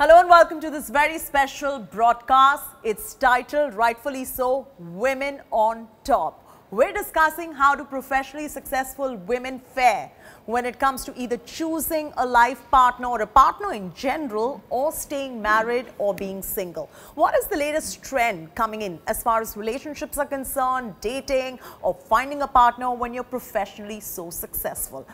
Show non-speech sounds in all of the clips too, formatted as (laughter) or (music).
Hello and welcome to this very special broadcast. It's titled, rightfully so, Women on Top. We're discussing how do professionally successful women fare when it comes to either choosing a life partner or a partner in general or staying married or being single. What is the latest trend coming in as far as relationships are concerned, dating or finding a partner when you're professionally so successful?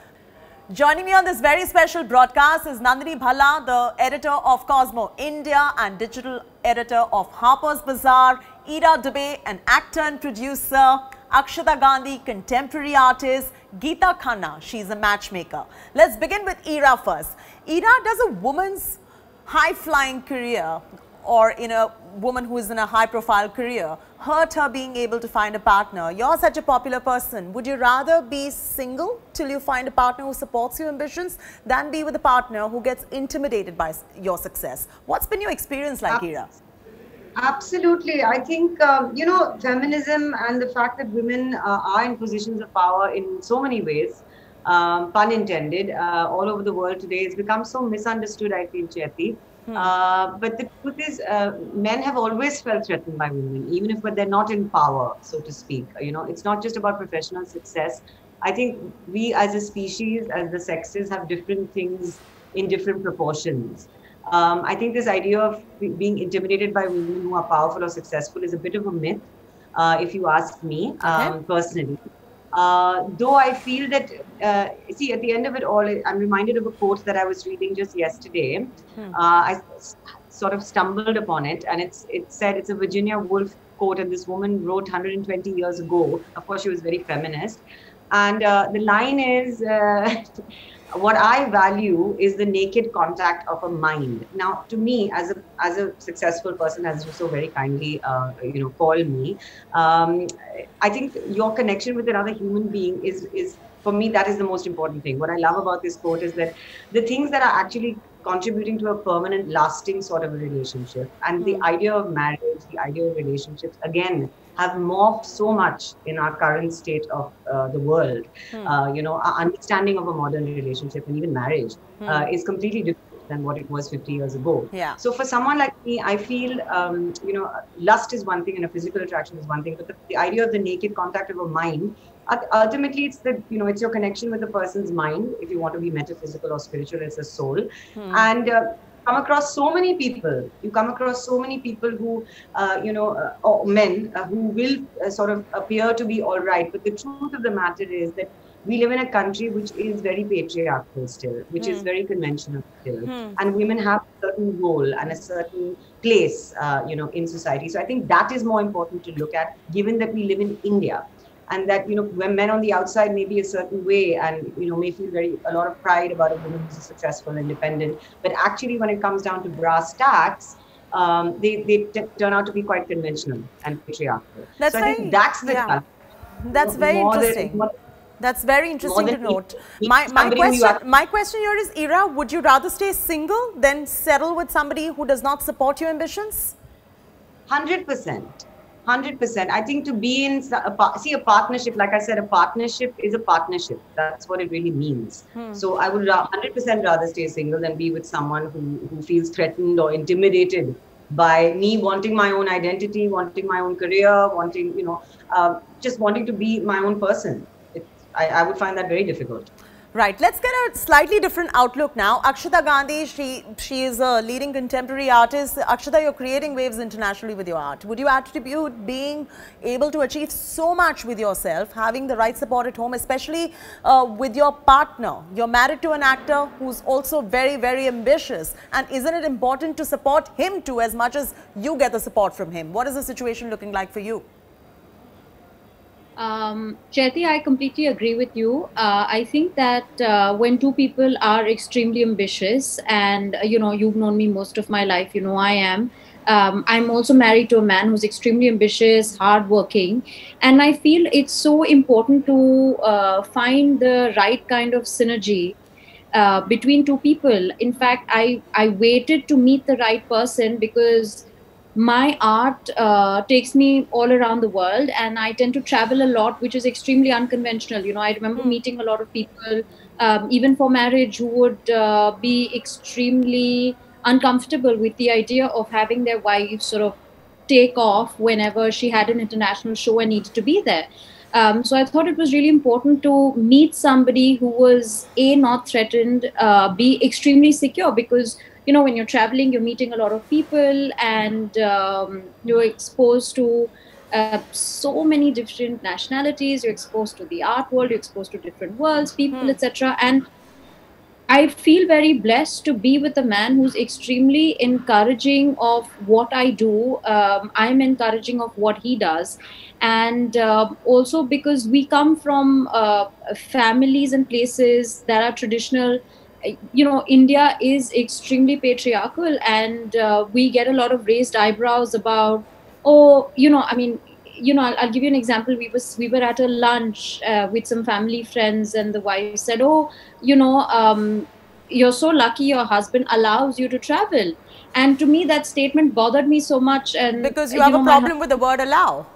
Joining me on this very special broadcast is Nandini Bhalla, the editor of Cosmo India and digital editor of Harper's Bazaar, Ira Dubey, an actor and producer, Akshata Gandhi, contemporary artist, Geeta Khanna, she's a matchmaker. Let's begin with Ira first. Ira, does a woman's high-flying career or in a woman who is in a high profile career hurt her being able to find a partner. You're such a popular person. Would you rather be single till you find a partner who supports your ambitions than be with a partner who gets intimidated by your success? What's been your experience like, Ira? Absolutely. I think, um, you know, feminism and the fact that women uh, are in positions of power in so many ways, um, pun intended, uh, all over the world today has become so misunderstood, I feel, Chaiti. Hmm. Uh, but the truth is, uh, men have always felt threatened by women, even if but they're not in power, so to speak. You know, it's not just about professional success. I think we, as a species, as the sexes, have different things in different proportions. Um, I think this idea of being intimidated by women who are powerful or successful is a bit of a myth, uh, if you ask me um, okay. personally. Uh, though I feel that, uh, see, at the end of it all, I'm reminded of a quote that I was reading just yesterday. Hmm. Uh, I sort of stumbled upon it, and it's it said it's a Virginia Woolf quote, and this woman wrote 120 years ago. Of course, she was very feminist, and uh, the line is. (laughs) What I value is the naked contact of a mind. Now, to me, as a as a successful person, as you so very kindly uh, you know call me, um, I think your connection with another human being is is for me that is the most important thing. What I love about this quote is that the things that are actually contributing to a permanent, lasting sort of a relationship, and mm. the hmm. idea of marriage, the idea of relationships, again have morphed so much in our current state of uh, the world. Hmm. Uh, you know, our understanding of a modern relationship and even marriage hmm. uh, is completely different than what it was 50 years ago. Yeah. So for someone like me, I feel, um, you know, lust is one thing and a physical attraction is one thing, but the, the idea of the naked contact of a mind ultimately it's the you know it's your connection with the person's mind if you want to be metaphysical or spiritual it's a soul hmm. and uh, come across so many people. You come across so many people who, uh, you know, uh, or men uh, who will uh, sort of appear to be all right. But the truth of the matter is that we live in a country which is very patriarchal still, which mm. is hmm. very conventional still, mm. and women have a certain role and a certain place, uh, you know, in society. So I think that is more important to look at, given that we live in India and that you know when men on the outside may be a certain way and you know may feel very a lot of pride about a woman who's successful independent but actually when it comes down to brass tacks um, they, they t- turn out to be quite conventional and patriarchal that's so very, i think that's the yeah. that's very interesting than, that's very interesting to note. My, my question, my question here is, Ira, would you rather stay single than settle with somebody who does not support your ambitions? 100%. 100% i think to be in a, see a partnership like i said a partnership is a partnership. That's what it really means. Hmm. so i would 100% rather stay single than be with someone who, who feels threatened or intimidated by me wanting my own identity wanting my own career wanting you know uh, just wanting to be my own person. It, I, I would find that very difficult Right. Let's get a slightly different outlook now. Akshata Gandhi, she, she is a leading contemporary artist. Akshata, you're creating waves internationally with your art. Would you attribute being able to achieve so much with yourself, having the right support at home, especially uh, with your partner? You're married to an actor who's also very, very ambitious. And isn't it important to support him too as much as you get the support from him? What is the situation looking like for you? Um, Chaiti, I completely agree with you. Uh, I think that uh, when two people are extremely ambitious, and uh, you know, you've known me most of my life, you know, I am. Um, I'm also married to a man who's extremely ambitious, hardworking, and I feel it's so important to uh, find the right kind of synergy uh, between two people. In fact, I I waited to meet the right person because my art uh, takes me all around the world and i tend to travel a lot which is extremely unconventional you know i remember mm. meeting a lot of people um, even for marriage who would uh, be extremely uncomfortable with the idea of having their wives sort of take off whenever she had an international show and needed to be there. Um, so I thought it was really important to meet somebody who was a not threatened, uh, be extremely secure because you know when you're traveling, you're meeting a lot of people and um, you're exposed to uh, so many different nationalities. You're exposed to the art world, you're exposed to different worlds, people, hmm. etc. And I feel very blessed to be with a man who's extremely encouraging of what I do. Um, I'm encouraging of what he does. And uh, also because we come from uh, families and places that are traditional. You know, India is extremely patriarchal, and uh, we get a lot of raised eyebrows about, oh, you know, I mean, you know, I'll, I'll, give you an example. We was we were at a lunch uh, with some family friends, and the wife said, "Oh, you know, um, you're so lucky your husband allows you to travel." And to me, that statement bothered me so much. And because you have know, a problem with the word "allow."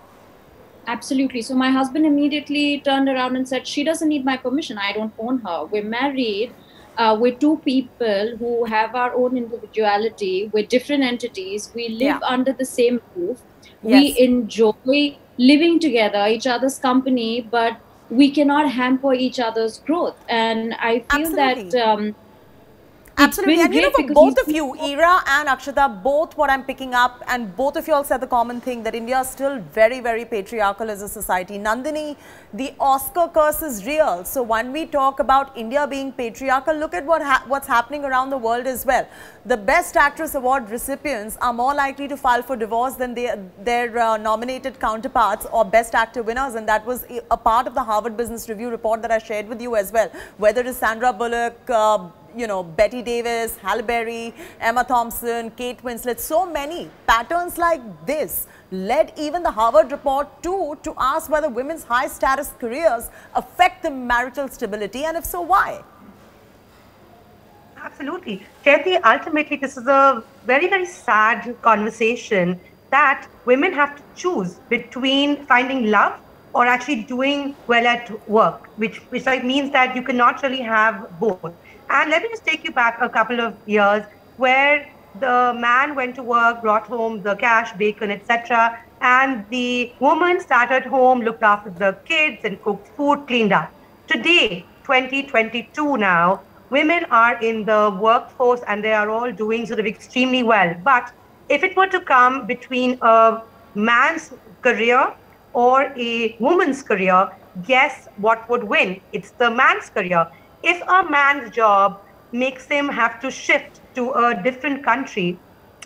Absolutely. So my husband immediately turned around and said, "She doesn't need my permission. I don't own her. We're married." Uh, we're two people who have our own individuality. We're different entities. We live yeah. under the same roof yes. we enjoy living together each other's company but we cannot hamper each other's growth and i feel Absolutely. that um, Absolutely. And you know, for both of you, Ira and Akshata, both what I'm picking up, and both of you all said the common thing that India is still very, very patriarchal as a society. Nandini, the Oscar curse is real. So when we talk about India being patriarchal, look at what ha what's happening around the world as well. The Best Actress Award recipients are more likely to file for divorce than they, their uh, nominated counterparts or Best Actor winners. And that was a part of the Harvard Business Review report that I shared with you as well. Whether it is Sandra Bullock, uh, you know, Bette Davis, Halle Berry, Emma Thompson, Kate Winslet, so many patterns like this led even the Harvard report too to ask whether women's high status careers affect the marital stability and if so, why? Absolutely. Chaiti, ultimately, this is a very, very sad conversation that women have to choose between finding love or actually doing well at work, which, which means that you cannot really have both. And let me just take you back a couple of years where the man went to work, brought home the cash, bacon, etc. And the woman sat at home, looked after the kids and cooked food, cleaned up. Today, 2022 now, women are in the workforce and they are all doing sort of extremely well. But if it were to come between a man's career or a woman's career, guess what would win? It's the man's career if a man's job makes him have to shift to a different country,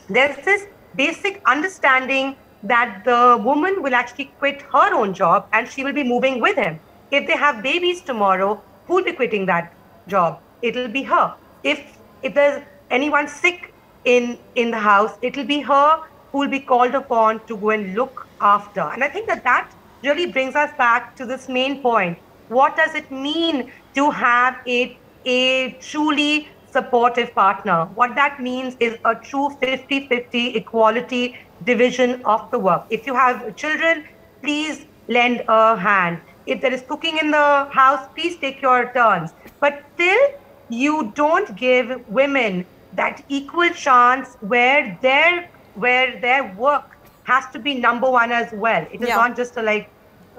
there's this basic understanding that the woman will actually quit her own job and she will be moving with him. If they have babies tomorrow, who will be quitting that job? It'll be her. If if there's anyone sick in in the house, it'll be her who will be called upon to go and look after. And I think that that really brings us back to this main point. What does it mean to have a, a truly supportive partner. What that means is a true 50 50 equality division of the work. If you have children, please lend a hand. If there is cooking in the house, please take your turns. But till you don't give women that equal chance where their where their work has to be number one as well. It is yeah. not just a like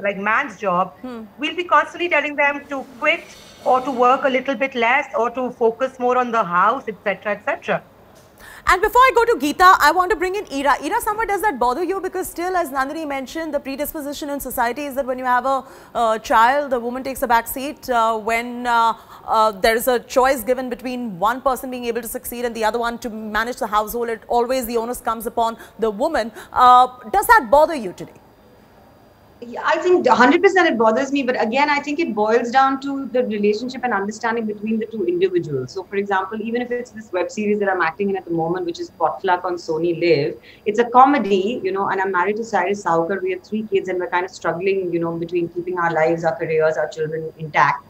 like man's job, hmm. we'll be constantly telling them to quit or to work a little bit less or to focus more on the house, etc., etc. And before I go to Geeta, I want to bring in Ira. Ira, somewhat does that bother you? Because still, as Nandini mentioned, the predisposition in society is that when you have a uh, child, the woman takes a back seat. Uh, when uh, uh, there is a choice given between one person being able to succeed and the other one to manage the household, it always the onus comes upon the woman. Uh, does that bother you today? I think 100% it bothers me, but again, I think it boils down to the relationship and understanding between the two individuals. So, for example, even if it's this web series that I'm acting in at the moment, which is Potluck on Sony LIV, it's a comedy, you know, and I'm married to Cyrus Sahukar. We have three kids, and we're kind of struggling, you know, between keeping our lives, our careers, our children intact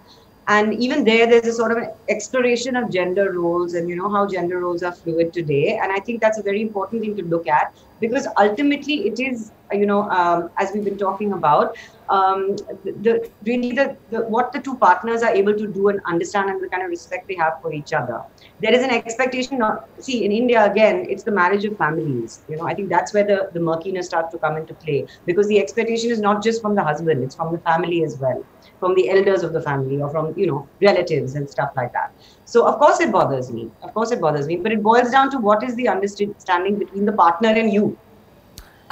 and even there there's a sort of exploration of gender roles and you know how gender roles are fluid today and i think that's a very important thing to look at because ultimately it is you know um, as we've been talking about um, the, the really the, the what the two partners are able to do and understand and the kind of respect they have for each other. There is an expectation not see in india again it's the marriage of families you know. I think that's where the, the murkiness starts to come into play. Because the expectation is not just from the husband it's from the family as well from the elders of the family or from you know relatives and stuff like that so of course it bothers me of course it bothers me but it boils down to what is the understanding between the partner and you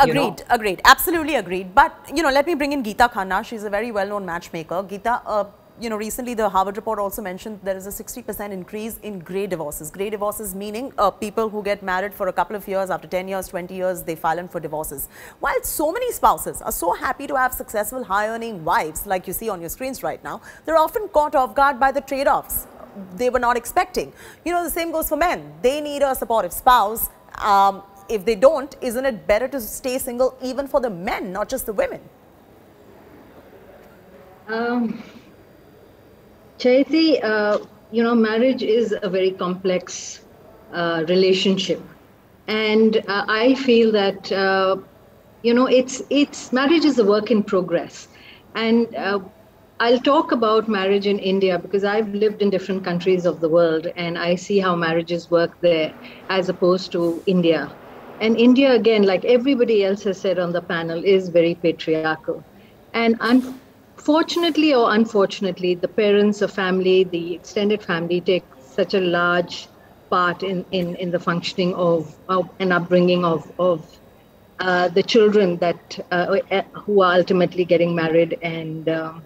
Agreed, you know? agreed, absolutely agreed. But, you know, let me bring in Geeta Khanna. She's a very well-known matchmaker. Geeta, uh, you know, recently the Harvard report also mentioned there is a 60% increase in grey divorces. Grey divorces meaning uh, people who get married for a couple of years, after 10 years, 20 years, they file in for divorces. While so many spouses are so happy to have successful, high-earning wives, like you see on your screens right now, they're often caught off guard by the trade-offs they were not expecting. You know, the same goes for men. They need a supportive spouse. Um, if they don't, isn't it better to stay single even for the men, not just the women? Um, Chaiti, uh, you know, marriage is a very complex uh, relationship. And uh, I feel that, uh, you know, it's, it's, marriage is a work in progress. And uh, I'll talk about marriage in India because I've lived in different countries of the world and I see how marriages work there as opposed to India. And India, again, like everybody else has said on the panel, is very patriarchal. And unfortunately or unfortunately, the parents, the family, the extended family take such a large part in, in, in the functioning of, of an upbringing of, of uh, the children that uh, who are ultimately getting married and um,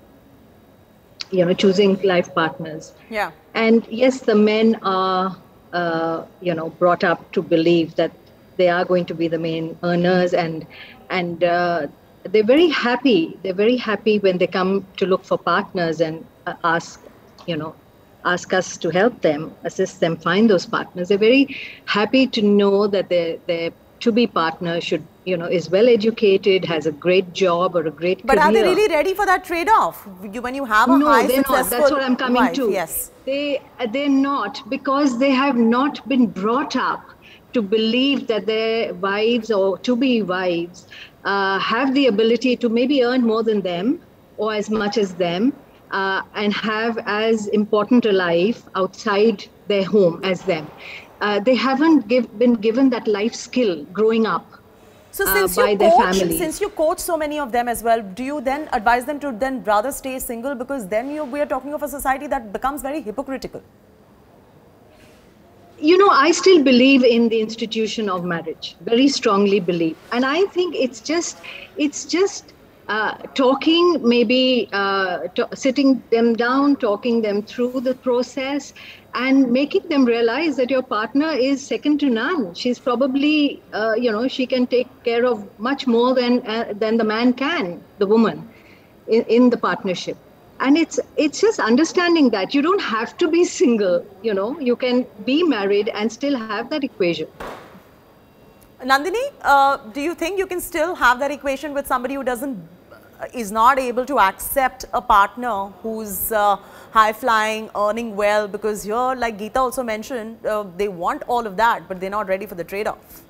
you know choosing life partners. Yeah. And yes the men are uh, you know brought up to believe that they are going to be the main earners and and uh, they're very happy. They're very happy when they come to look for partners and uh, ask you know ask us to help them assist them find those partners. They're very happy to know that their their to be partner should you know is well educated has a great job or a great but career. are they really ready for that trade off when you have a no, high they're not. that's what i'm coming wife, to. yes. They they're not because they have not been brought up to believe that their wives or to be wives uh, have the ability to maybe earn more than them or as much as them uh, and have as important a life outside their home as them. Uh, they haven't give, been given that life skill growing up. So uh, since you coach, since you coach so many of them as well, do you then advise them to then rather stay single because then you, we are talking of a society that becomes very hypocritical? You know, I still believe in the institution of marriage, very strongly believe. And I think it's just, it's just uh, talking, maybe uh, sitting them down, talking them through the process, and making them realize that your partner is second to none. She's probably, uh, you know, she can take care of much more than uh, than the man can, the woman, in, in the partnership and it's it's just understanding that you don't have to be single you know you can be married and still have that equation. Nandini uh, do you think you can still have that equation with somebody who doesn't uh, is not able to accept a partner who's uh, high flying earning well? Because here like geeta also mentioned uh, they want all of that but they're not ready for the trade off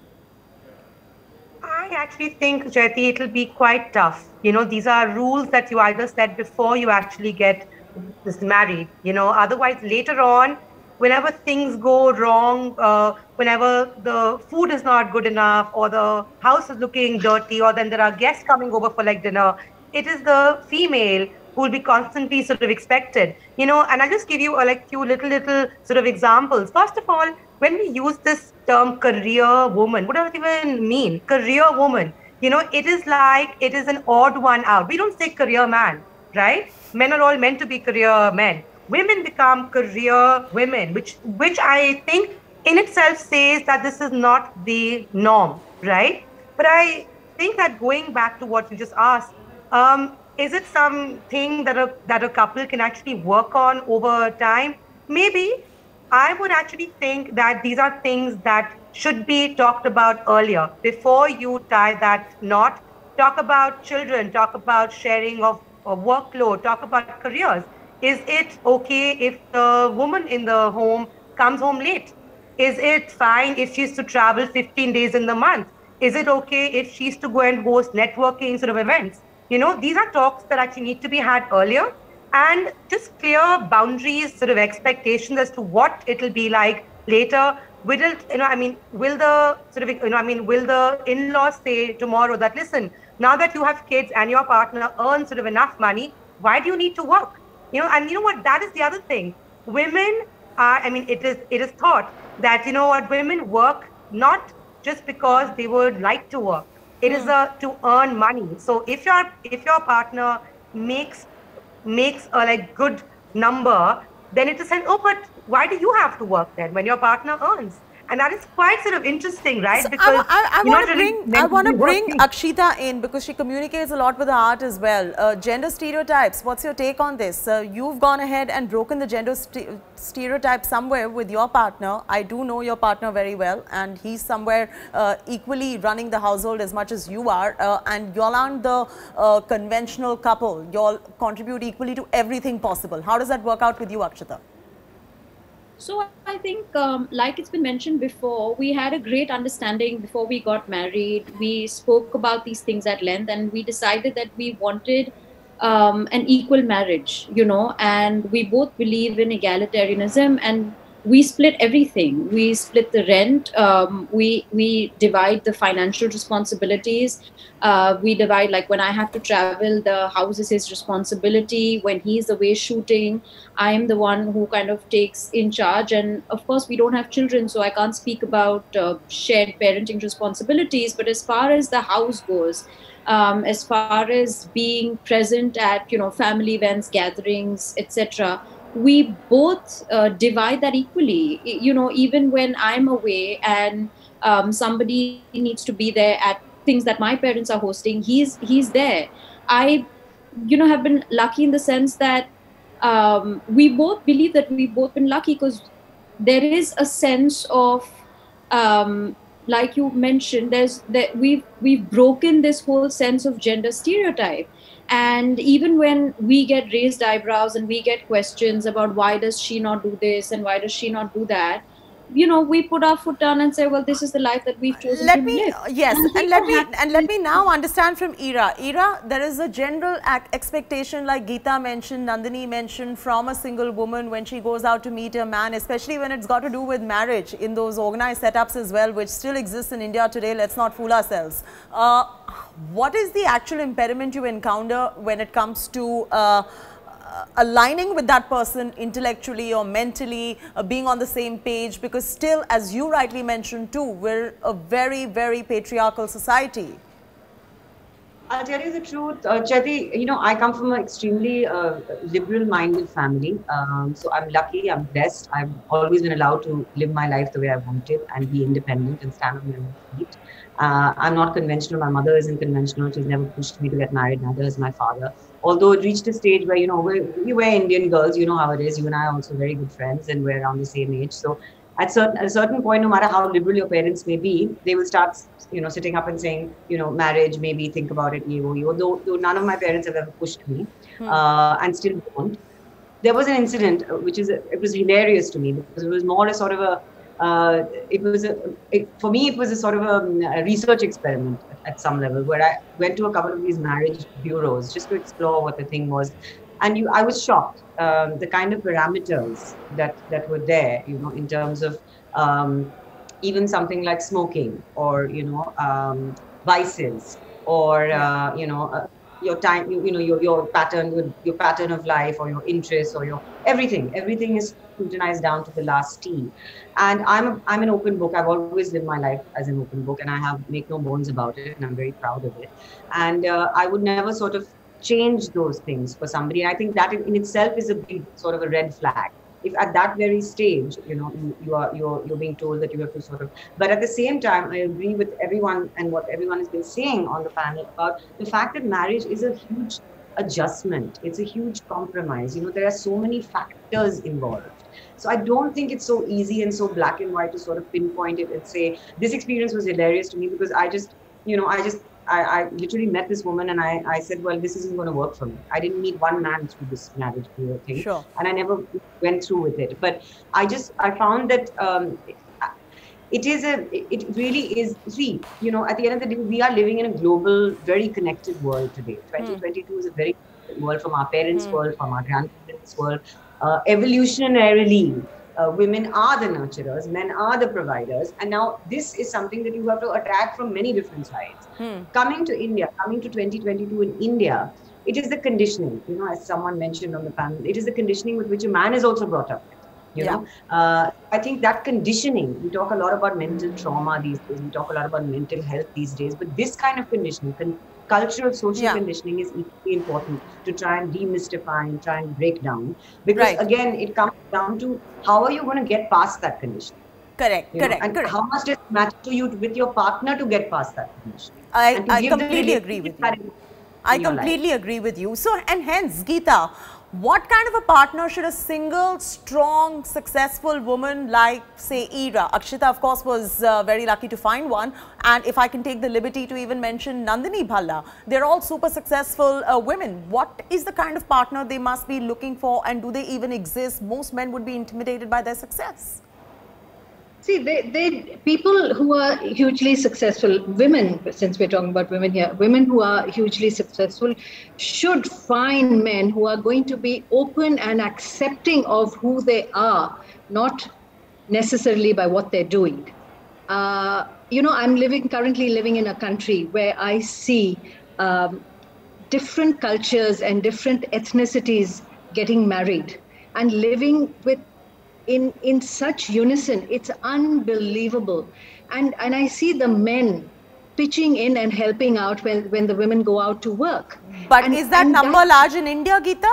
I actually think, Jyoti, it'll be quite tough. You know, these are rules that you either set before you actually get married. You know, otherwise later on, whenever things go wrong, uh, whenever the food is not good enough, or the house is looking dirty, or then there are guests coming over for like dinner, it is the female who will be constantly sort of expected. You know, and I'll just give you a like few little little sort of examples. First of all, when we use this term career woman, what does it even mean? Career woman. You know, it is like it is an odd one out. We don't say career man, right? Men are all meant to be career men. Women become career women, which which I think in itself says that this is not the norm, right? But I think that going back to what you just asked, um, is it something that a that a couple can actually work on over time? Maybe, I would actually think that these are things that should be talked about earlier before you tie that knot. Talk about children, talk about sharing of, workload, talk about careers. Is it okay if the woman in the home comes home late? Is it fine if she's to travel 15 days in the month? is it okay if she's to go and host networking sort of events? You know, these are talks that actually need to be had earlier and just clear boundaries, sort of expectations as to what it'll be like later. Will it, you know, I mean, will the sort of, you know, I mean, will the in-laws say tomorrow that listen, now that you have kids and your partner earns sort of enough money, why do you need to work? You know, and you know what? That is the other thing. Women are, I mean, it is it is thought that you know what women work not just because they would like to work. It mm. is a to earn money. So if your if your partner makes makes a like good number, then it is said, oh, but why do you have to work then when your partner earns? And that is quite sort of interesting, right? So because I, I, I want to bring I want to bring Akshata in because she communicates a lot with the art as well. Uh, gender stereotypes. What's your take on this? Uh, you've gone ahead and broken the gender st stereotype somewhere with your partner. I do know your partner very well, and he's somewhere uh, equally running the household as much as you are. Uh, and y'all aren't the uh, conventional couple. Y'all contribute equally to everything possible. How does that work out with you, Akshata? So I think, um, like it's been mentioned before, we had a great understanding before we got married. We spoke about these things at length, and we decided that we wanted um, an equal marriage, you know, and we both believe in egalitarianism and we split everything. We split the rent. Um, we we divide the financial responsibilities. Uh, we divide like when I have to travel, the house is his responsibility. When he's away shooting, I am the one who kind of takes in charge. And of course, we don't have children, so I can't speak about uh, shared parenting responsibilities. But as far as the house goes, um, as far as being present at you know family events, gatherings, etc we both uh, divide that equally. You know, even when I'm away and um, somebody needs to be there at things that my parents are hosting, he's he's there. I, you know, have been lucky in the sense that um, we both believe that we've both been lucky because there is a sense of um, like you mentioned there's that we've we've broken this whole sense of gender stereotype and even when we get raised eyebrows and we get questions about why does she not do this and why does she not do that you know we put our foot down and say well this is the life that we've chosen let to me live. yes and, and let me and let me now understand from ira. Ira there is a general expectation like geeta mentioned nandini mentioned from a single woman when she goes out to meet a man especially when it's got to do with marriage in those organized setups as well which still exists in india today let's not fool ourselves. Uh, what is the actual impediment you encounter when it comes to uh, uh, aligning with that person intellectually or mentally, uh, being on the same page because still, as you rightly mentioned too, we're a very, very patriarchal society. I'll tell you the truth, uh, Chaiti, you know, I come from an extremely uh, liberal-minded family. Um, so I'm lucky, I'm blessed. I've always been allowed to live my life the way I wanted and be independent and stand on my own feet. Uh, I'm not conventional. My mother isn't conventional. She's never pushed me to get married. Neither is my father. Although it reached a stage where, you know, we, we were Indian girls. You know how it is. You and I are also very good friends and we're around the same age. So at, certain, at a certain point, no matter how liberal your parents may be, they will start, you know, sitting up and saying, you know, marriage, maybe think about it, you, you. Though, though none of my parents have ever pushed me hmm. uh, and still don't. There was an incident, uh, which is, it was hilarious to me because it was more a sort of a, uh, it was a, it, for me it was a sort of a, a, research experiment at some level where I went to a couple of these marriage bureaus just to explore what the thing was, and you I was shocked um, the kind of parameters that that were there you know in terms of um, even something like smoking or you know um, vices or uh, you know uh, your time you, you know your, your pattern your pattern of life or your interests or your everything. Everything is scrutinized down to the last T and i'm a, i'm an open book. I've always lived my life as an open book and i have make no bones about it and i'm very proud of it. And uh, i would never sort of change those things for somebody. And i think that in itself is a big sort of a red flag. If at that very stage you know you, you, are you're you're being told that you have to sort of but at the same time i agree with everyone and what everyone has been saying on the panel about the fact that marriage is a huge adjustment it's a huge compromise you know there are so many factors involved so I don't think it's so easy and so black and white to sort of pinpoint it and say this experience was hilarious to me because I just, you know, I just I, I, literally met this woman and I, I said, well, this isn't going to work for me. I didn't meet one man through this marriage thing. Sure. And I never went through with it. But I just, I found that um, it is a it really is see you know at the end of the day we are living in a global very connected world today. 2022 is a very world from our parents world from our grandparents world. Uh, evolutionarily uh, women are the nurturers men are the providers and now this is something that you have to attack from many different sides. Coming to india coming to 2022 in india it is the conditioning. You know as someone mentioned on the panel it is the conditioning with which a man is also brought up you Yeah. know uh, i think that conditioning we talk a lot about mental trauma these days we talk a lot about mental health these days but this kind of conditioning con- cultural social Yeah. conditioning is equally important to try and demystify and try and break down because Right. again it comes down to how are you going to get past that condition Correct, you know, correct, and correct. how much does it matter to you with your partner to get past that condition I, I completely agree with you. I life. completely agree with you. So, and hence, Geeta, what kind of a partner should a single, strong, successful woman like, say, Ira? Akshata, of course, was uh, very lucky to find one. And if I can take the liberty to even mention Nandini Bhalla, they're all super successful uh, women. What is the kind of partner they must be looking for, and do they even exist? Most men would be intimidated by their success. See, they, they people who are hugely successful, women, since we're talking about women here, women who are hugely successful should find men who are going to be open and accepting of who they are, not necessarily by what they're doing. Uh, you know, I'm living currently living in a country where I see um, different cultures and different ethnicities getting married and living with in in such unison it's unbelievable and and i see the men pitching in and helping out when when the women go out to work But And- is that number large in India, Geeta?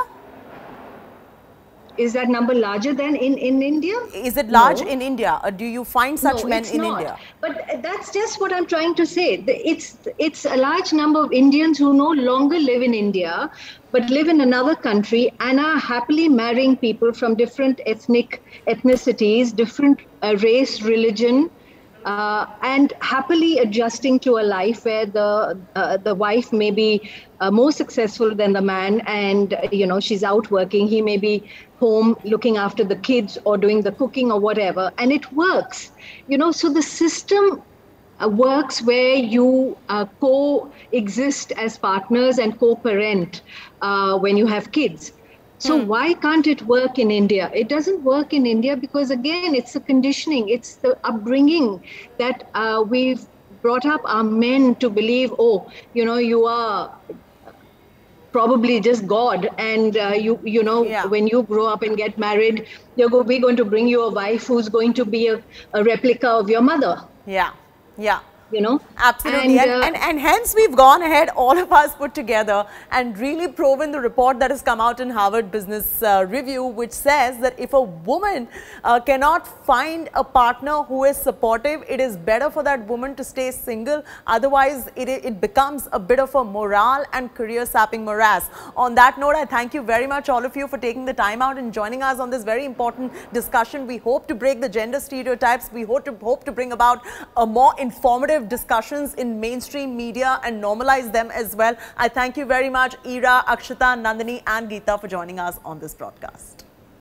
Is that number larger than in in india Is it large No. in India? Or do you find such no, men in not. India? But that's just what I'm trying to say. It's it's a large number of Indians who no longer live in India, but live in another country and are happily marrying people from different ethnic ethnicities, different uh, race, religion. Uh, and happily adjusting to a life where the uh, the wife may be uh, more successful than the man, and you know she's out working. He may be home looking after the kids or doing the cooking or whatever, and it works. You know, so the system uh, works where you uh, coexist as partners and co-parent uh, when you have kids. So why can't it work in India? It doesn't work in India because again, it's the conditioning, it's the upbringing that uh, we've brought up our men to believe. Oh, you know, you are probably just God, and uh, you you know Yeah. when you grow up and get married, you're go- we're going to bring you a wife who's going to be a, a replica of your mother. Yeah, yeah. You know, Absolutely. And, uh, and, and, hence we've gone ahead, all of us put together, and really proven the report that has come out in Harvard Business uh, Review, which says that if a woman uh, cannot find a partner who is supportive, it is better for that woman to stay single. Otherwise, it, it becomes a bit of a morale and career sapping morass. On that note, I thank you very much, all of you, for taking the time out and joining us on this very important discussion. We hope to break the gender stereotypes. We hope to, hope to bring about a more informative discussions in mainstream media and normalize them as well. I thank you very much, Ira, Akshata, Nandini, and Geeta for joining us on this broadcast.